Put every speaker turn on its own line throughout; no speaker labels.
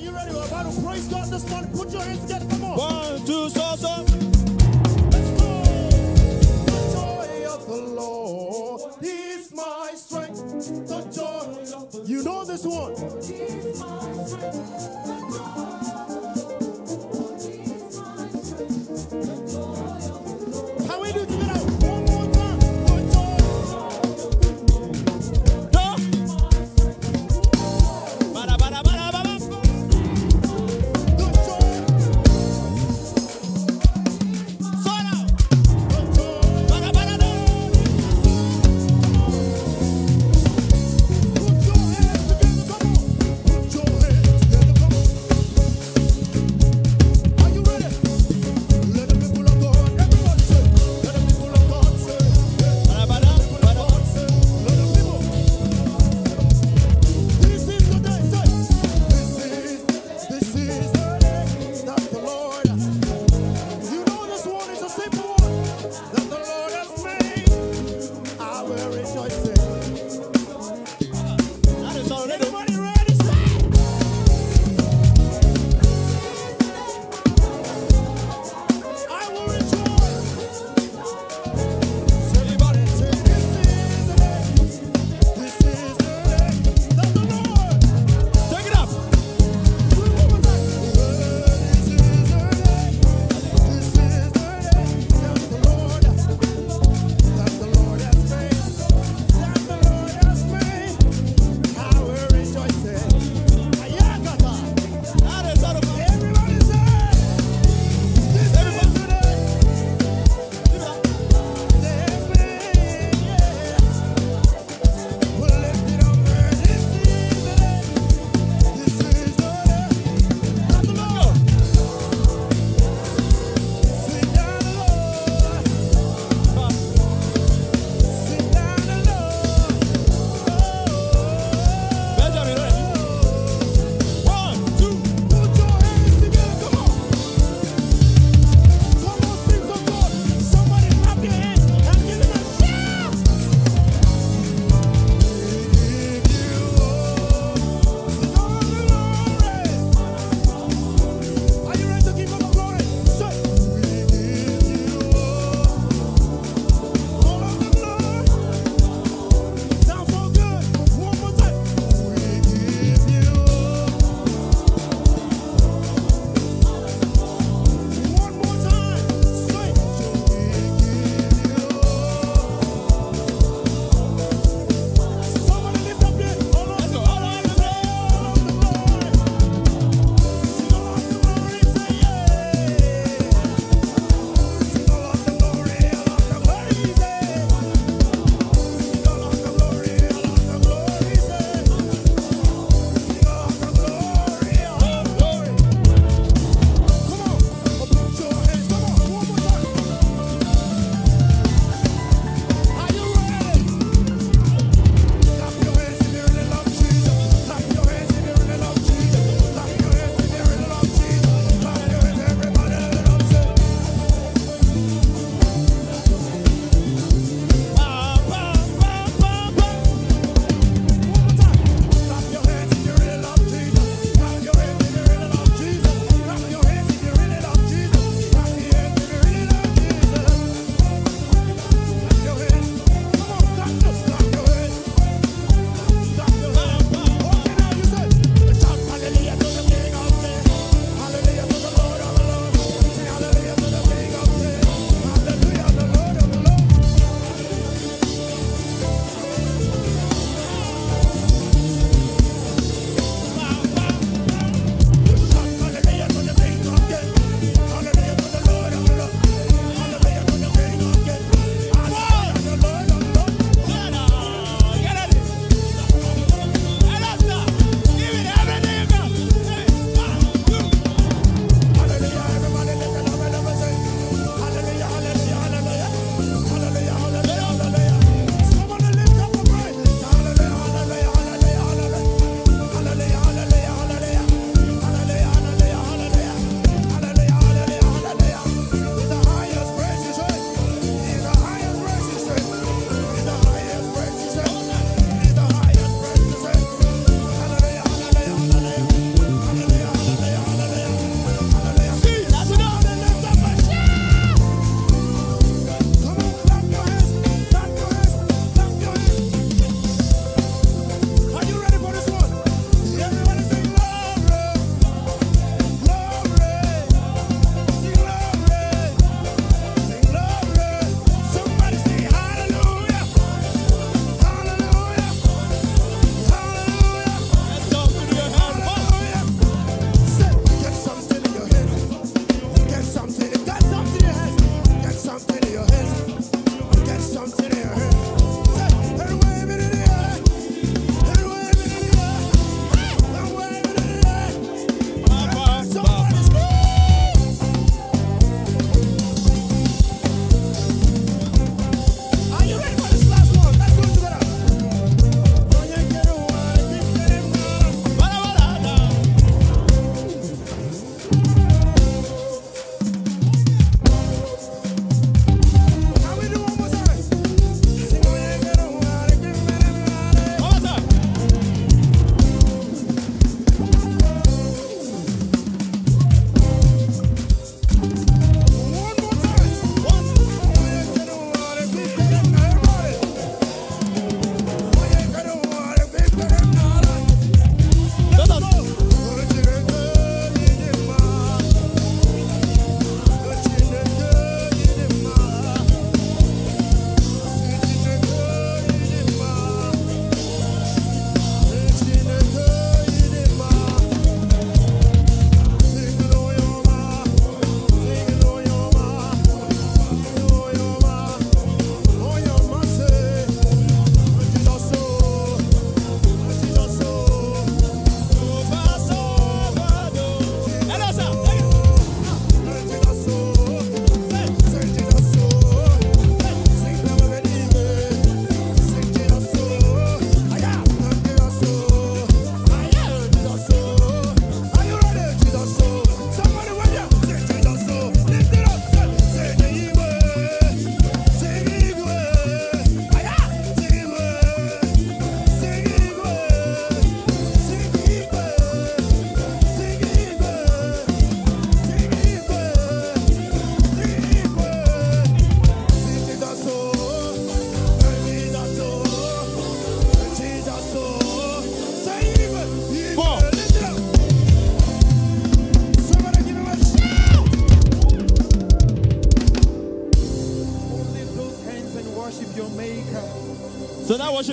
Are you ready? We're about to praise God this morning. Put your hands together. Come on.
One, two, so, so.
Let's go. The joy of the Lord is my strength. The joy. of the Lord. You know this one. How we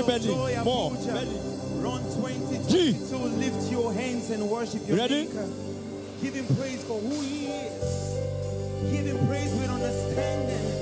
Berlin. More. Berlin.
Run
20,
22. Lift your hands and worship your
Ready?
maker. Give him praise for who he is. Give him praise with understanding.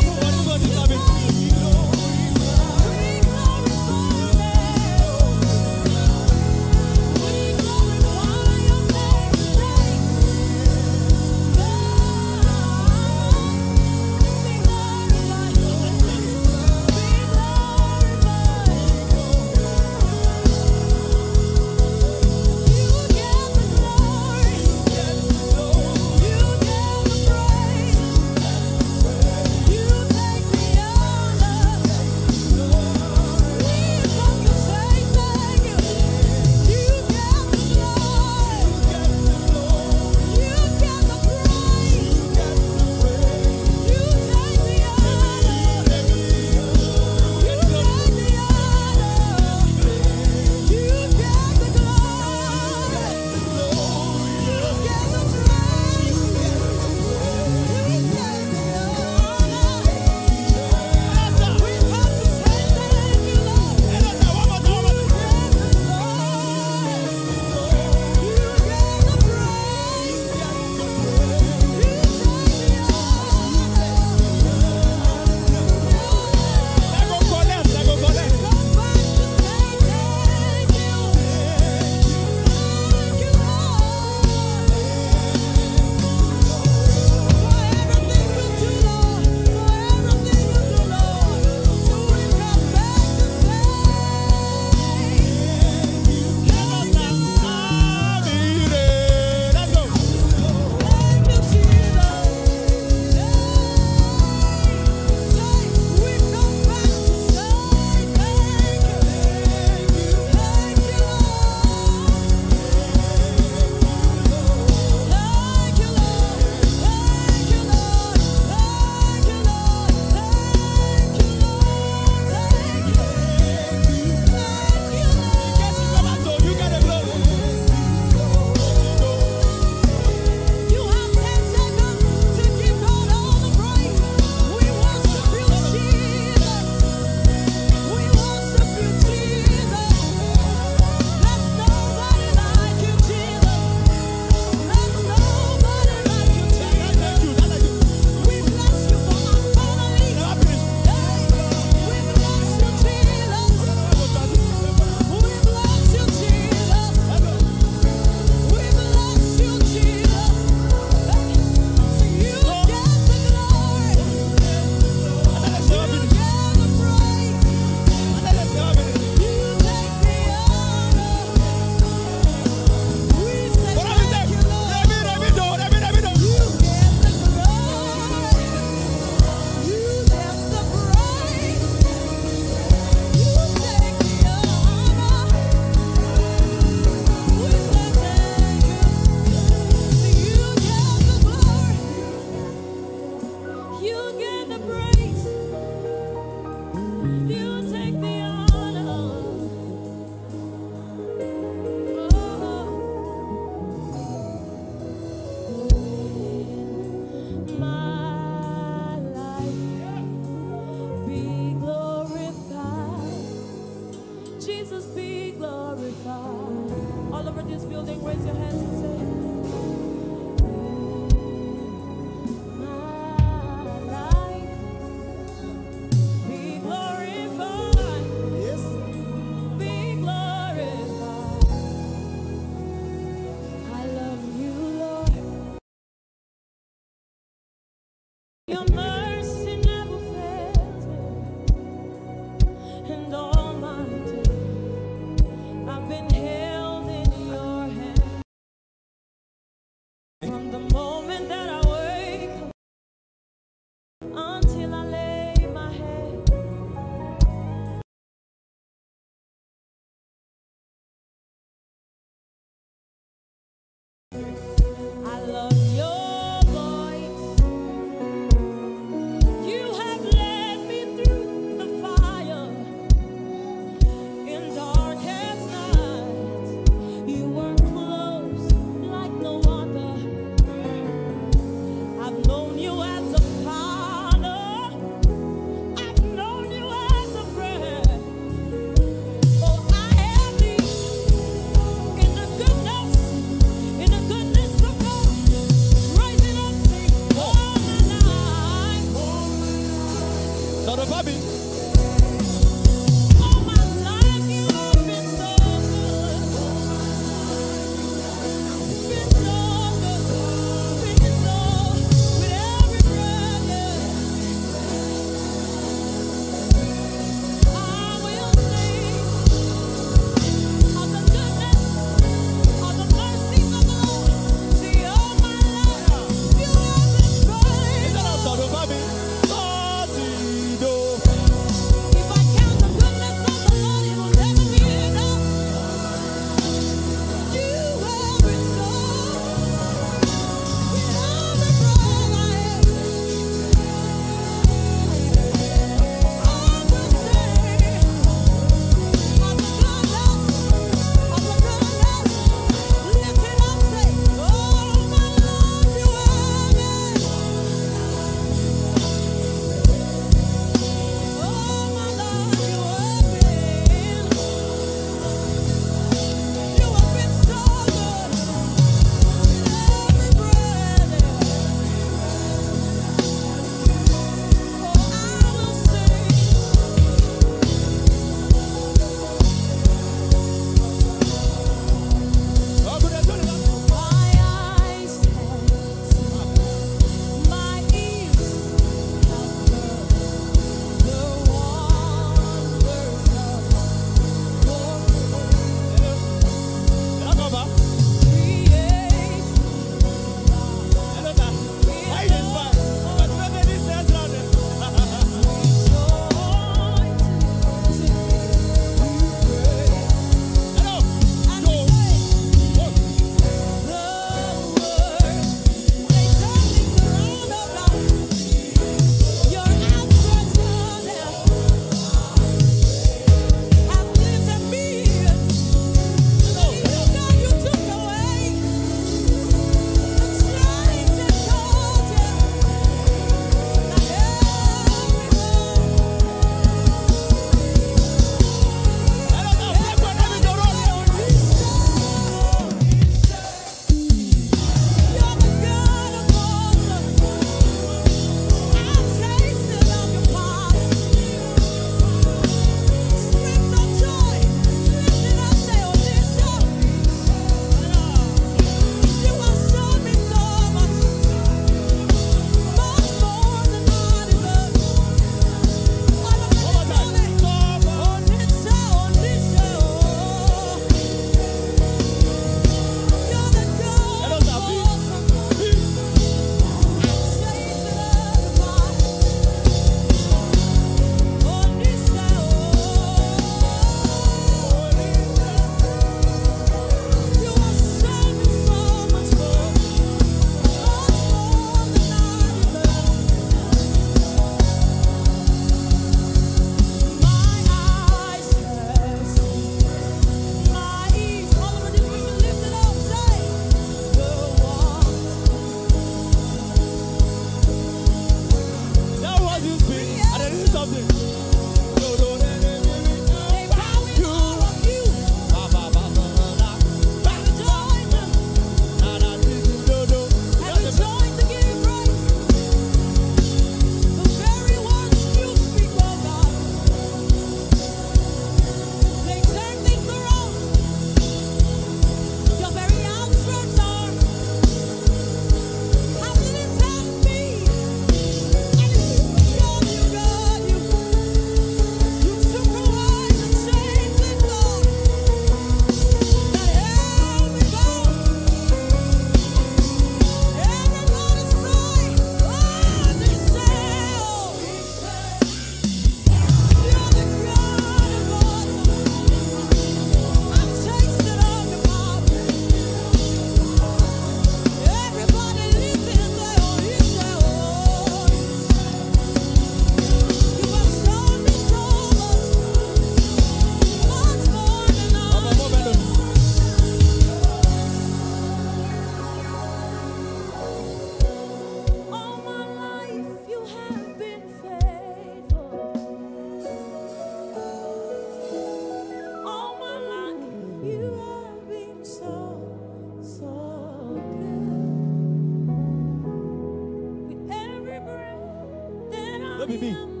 Bibi.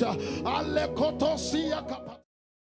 place.